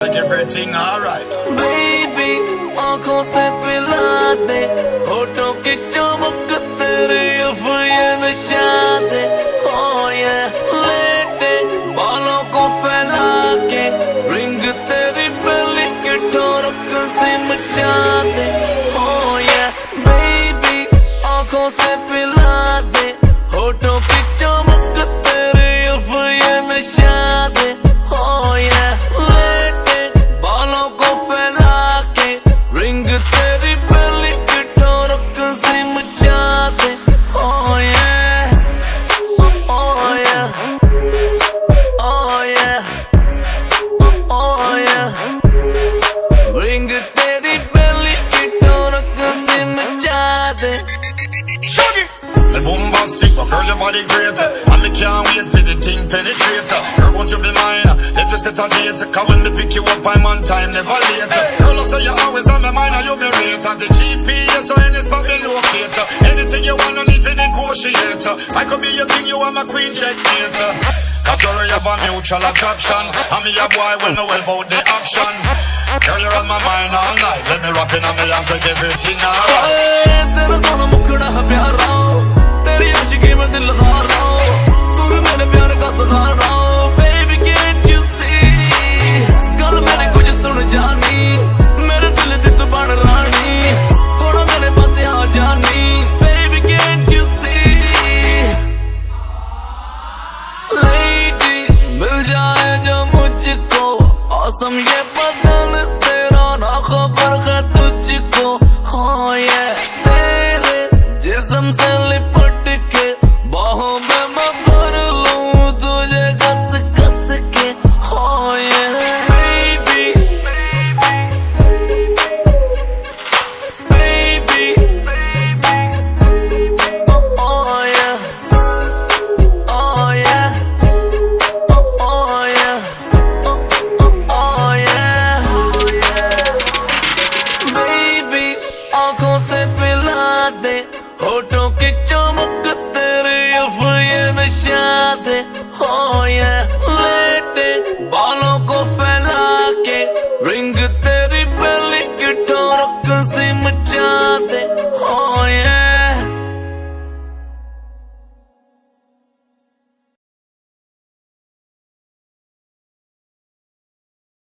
Make everything alright. Baby आंखों से पिला दे होठों की चमक तेरे उफ ये नशा दे हो ये लेटे बालों को फैला के रिंग तेरी बेली के ठोरक से मचा दे हो ये बेबी आंखों से ਰਿੰਗ ਤੇਰੀ ਬੈਲੀ ਫਿੱਟ ਉਨਕ ਸਿਨ ਚਾਦੇ Shorty. Bombastic, but girl your body great Only can't wait for the thing penetrator. Girl won't you be mine, Let you set a date Cause when they pick you up I'm on time, never late Girl I say you always on my mind, I you be rate? Have the GPS or any spot me locate Anything you want, no need for negotiate. I could be your king, you are my queen, check date Cause girl you have a mutual attraction. And me a boy well know about the action. Girl, you're on my mind all night. Let me rock it on me dance like give it to you now. तेरा सारा मुखड़ा है प्यार राओ तेरी आशिकी में दिल हार राओ तू भी मेरे प्यार का सुधार baby can't you see कल मैंने कुछ सुन जानी मेरे दिल दी तू बन रानी थोड़ा मेरे पास आ जानी baby can't you see lady मिल जाए जो मुझको awesome ये बदन